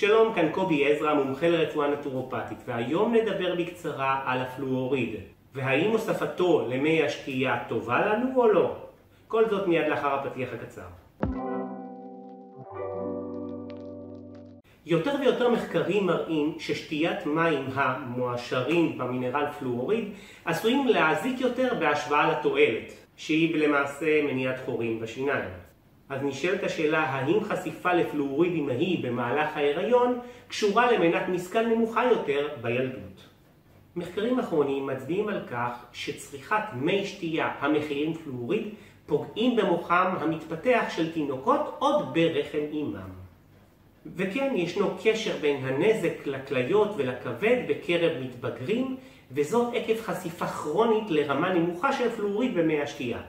שלום, כאן קובי עזרא, מומחה לרפואה נטורופטית, והיום נדבר בקצרה על הפלואוריד, והאם הוספתו למי השתייה טובה לנו או לא? כל זאת מיד לאחר הפתיח הקצר. יותר ויותר מחקרים מראים ששתיית מים המועשרים במינרל פלואוריד עשויים להזיק יותר בהשוואה לתועלת, שהיא למעשה מניעת חורים בשיניים. אז נשאלת השאלה האם חשיפה לפלואוריד אמהי במהלך ההיריון קשורה למנת משכל נמוכה יותר בילדות. מחקרים אחרונים מצביעים על כך שצריכת מי שתייה המכילים פלואוריד פוגעים במוחם המתפתח של תינוקות עוד ברחם אימם. וכן, ישנו קשר בין הנזק לכליות ולכבד בקרב מתבגרים, וזאת עקב חשיפה כרונית לרמה נמוכה של פלואוריד במי השתייה.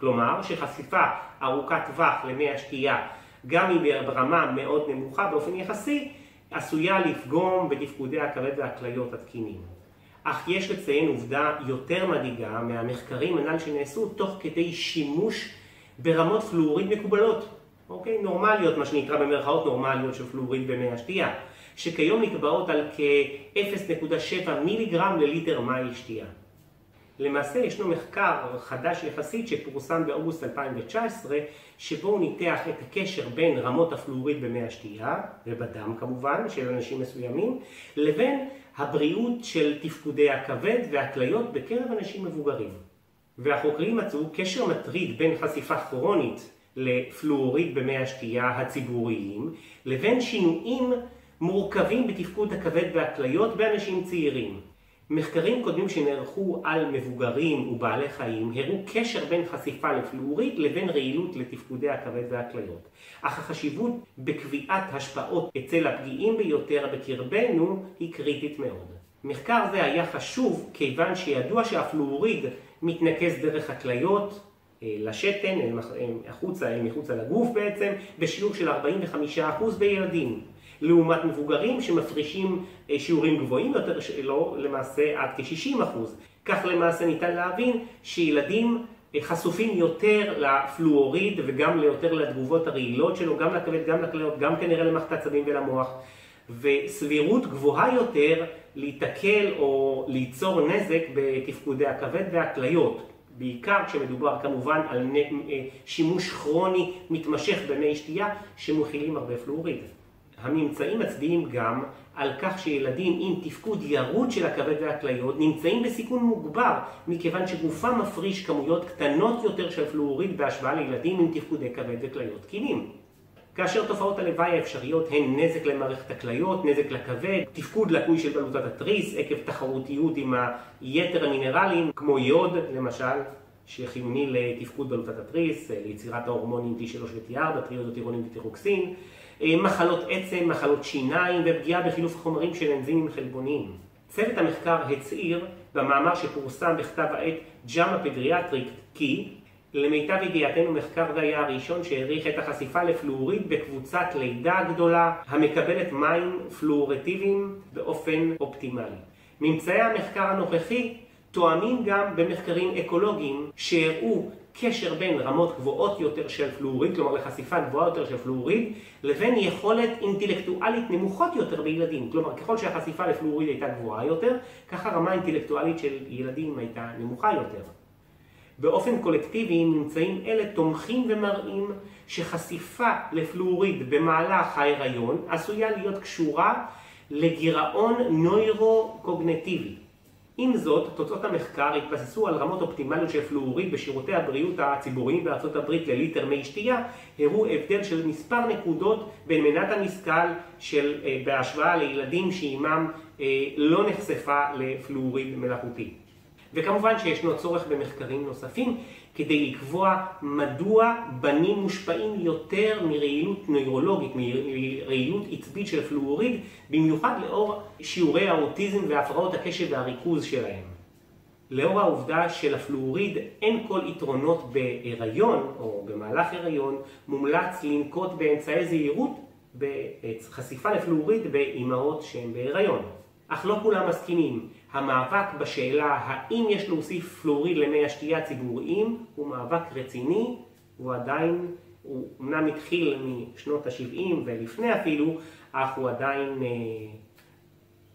כלומר, שחשיפה ארוכת טווח למי השתייה, גם אם היא ברמה מאוד נמוכה באופן יחסי, עשויה לפגום בתפקודי הכבד והכליות התקינים. אך יש לציין עובדה יותר מדאיגה מהמחקרים הנ"ל שנעשו תוך כדי שימוש ברמות פלואוריד מקובלות, אוקיי? נורמליות, מה שנקרא במרכאות נורמליות של פלואוריד במי השתייה, שכיום נקבעות על כ-0.7 מיליגרם לליטר מי שתייה. למעשה ישנו מחקר חדש יחסית שפורסם באוגוסט 2019, שבו הוא ניתח את הקשר בין רמות הפלואוריד במי השתייה, ובדם כמובן, של אנשים מסוימים, לבין הבריאות של תפקודי הכבד והכליות בקרב אנשים מבוגרים. והחוקרים מצאו קשר מטריד בין חשיפה כרונית לפלואוריד במי השתייה הציבוריים, לבין שינויים מורכבים בתפקוד הכבד והכליות באנשים צעירים. מחקרים קודמים שנערכו על מבוגרים ובעלי חיים הראו קשר בין חשיפה לפלואוריד לבין רעילות לתפקודי הכבד והכליות. אך החשיבות בקביעת השפעות אצל הפגיעים ביותר בקרבנו היא קריטית מאוד. מחקר זה היה חשוב כיוון שידוע שהפלואוריד מתנקז דרך הכליות לשתן, החוצה, מחוצה לגוף בעצם, בשיעור של 45% בילדים. לעומת מבוגרים שמפרישים אה, שיעורים גבוהים יותר שלו, למעשה עד כ-60%. כך למעשה ניתן להבין שילדים אה, חשופים יותר לפלואוריד וגם יותר לתגובות הרעילות שלו, גם לכבד, גם לכליות, גם כנראה למערכת העצבים ולמוח, וסבירות גבוהה יותר להיתקל או ליצור נזק בתפקודי הכבד והכליות. בעיקר כשמדובר כמובן על אה, שימוש כרוני מתמשך במי שתייה שמכילים הרבה פלואוריד. הממצאים מצביעים גם על כך שילדים עם תפקוד ירוד של הכבד והכליות נמצאים בסיכון מוגבר מכיוון שגופם מפריש כמויות קטנות יותר של פלואוריד בהשוואה לילדים עם תפקודי כבד וכליות תקינים. כאשר תופעות הלוואי האפשריות הן נזק למערכת הכליות, נזק לכבד, תפקוד לקוי של בלוטת התריס עקב תחרותיות עם היתר המינרלים כמו יוד למשל שחיוני לתפקוד בלוטת התריס, ליצירת ההורמונים T3 ו-T4, טריודוטירונים וטירוקסין, מחלות עצם, מחלות שיניים ופגיעה בחילוף חומרים של אנזימים חלבוניים. צוות המחקר הצהיר במאמר שפורסם בכתב העת ג'אמה פדריאטריק כי למיטב ידיעתנו מחקר זה היה הראשון שהעריך את החשיפה לפלואוריד בקבוצת לידה גדולה המקבלת מים פלואורטיביים באופן אופטימלי. ממצאי המחקר הנוכחי תואמים גם במחקרים אקולוגיים שהראו קשר בין רמות גבוהות יותר של פלואוריד, כלומר לחשיפה גבוהה יותר של פלואוריד, לבין יכולת אינטלקטואלית נמוכות יותר בילדים. כלומר, ככל שהחשיפה לפלואוריד הייתה גבוהה יותר, ככה הרמה האינטלקטואלית של ילדים הייתה נמוכה יותר. באופן קולקטיבי ממצאים אלה תומכים ומראים שחשיפה לפלואוריד במהלך ההיריון עשויה להיות קשורה לגירעון נוירו-קוגנטיבי. עם זאת, תוצאות המחקר התבססו על רמות אופטימליות של פלואוריד בשירותי הבריאות הציבוריים בארצות הברית לליטר מי שתייה, הראו הבדל של מספר נקודות בין מנת המשכל של, אה, בהשוואה לילדים שאימם אה, לא נחשפה לפלואוריד מלאכותי. וכמובן שישנו צורך במחקרים נוספים כדי לקבוע מדוע בנים מושפעים יותר מרעילות נוירולוגית, מרעילות עצבית של פלואוריד, במיוחד לאור שיעורי האוטיזם והפרעות הקשב והריכוז שלהם. לאור העובדה שלפלואוריד אין כל יתרונות בהיריון או במהלך הריון, מומלץ לנקוט באמצעי זהירות בחשיפה לפלואוריד באימהות שהן בהיריון. אך לא כולם מסכימים. המאבק בשאלה האם יש להוסיף פלואוריד למי השתייה הציבוריים הוא מאבק רציני, הוא עדיין הוא אמנם התחיל משנות ה-70 ולפני אפילו, אך הוא עדיין אה,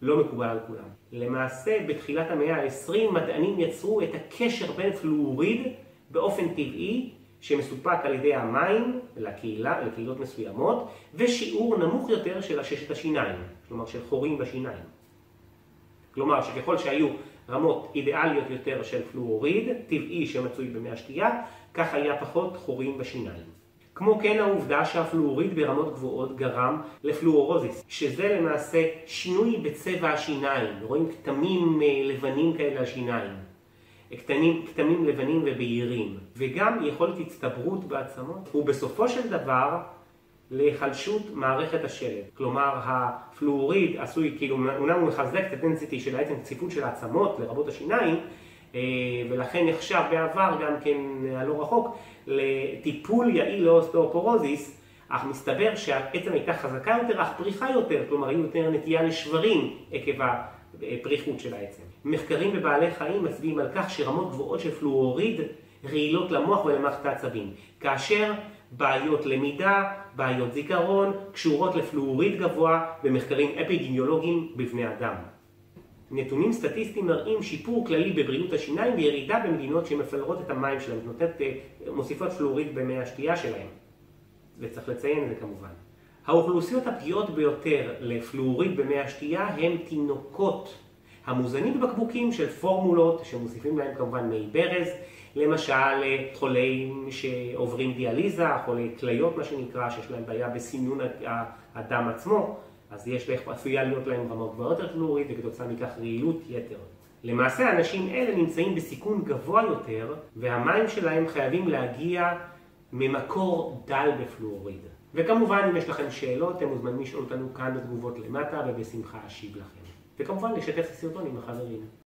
לא מקובל על כולם. למעשה, בתחילת המאה ה-20 מדענים יצרו את הקשר בין פלואוריד באופן טבעי שמסופק על ידי המים לקהילה, לקהילות מסוימות, ושיעור נמוך יותר של עששת השיניים, כלומר של חורים בשיניים. כלומר שככל שהיו רמות אידיאליות יותר של פלואוריד, טבעי שמצוי במי השתייה, כך היה פחות חורים בשיניים. כמו כן העובדה שהפלואוריד ברמות גבוהות גרם לפלואורוזיס, שזה למעשה שינוי בצבע השיניים, רואים כתמים אה, לבנים כאלה על שיניים. כתמים, כתמים לבנים ובהירים, וגם יכולת הצטברות בעצמות, ובסופו של דבר להיחלשות מערכת השלד. כלומר, הפלואוריד עשוי, כאילו, אומנם הוא מחזק את ה density של העצם צפיפות של העצמות, לרבות השיניים, אה, ולכן נחשב בעבר גם כן, הלא רחוק, לטיפול יעיל לאוסטאופורוזיס, אך מסתבר שהעצם הייתה חזקה יותר, אך פריכה יותר, כלומר, היו יותר נטייה לשברים עקב הפריכות של העצם. מחקרים בבעלי חיים מצביעים על כך שרמות גבוהות של פלואוריד רעילות למוח ולמערכת העצבים, כאשר בעיות למידה, בעיות זיכרון, קשורות לפלואוריד גבוה במחקרים אפידמיולוגיים בבני אדם. נתונים סטטיסטיים מראים שיפור כללי בבריאות השיניים וירידה במדינות שמפלרות את המים שלהם, נותנת, אה, מוסיפות פלואוריד במי השתייה שלהם. וצריך לציין את זה כמובן. האוכלוסיות הפגיעות ביותר לפלואוריד במי השתייה הם תינוקות המוזנים בבקבוקים של פורמולות שמוסיפים להם כמובן מי ברז, למשל חולים שעוברים דיאליזה, חולי כליות מה שנקרא, שיש להם בעיה בסינון הדם עצמו, אז יש עשויה להיות להם רמות גבוהות יותר פלואוריד וכתוצאה מכך רעילות יתר. למעשה האנשים אלה נמצאים בסיכון גבוה יותר והמים שלהם חייבים להגיע ממקור דל בפלואוריד. וכמובן אם יש לכם שאלות אתם מוזמנים לשאול אותנו כאן בתגובות למטה ובשמחה אשיב לכם. וכמובן לשתף את הסרטון עם החברים.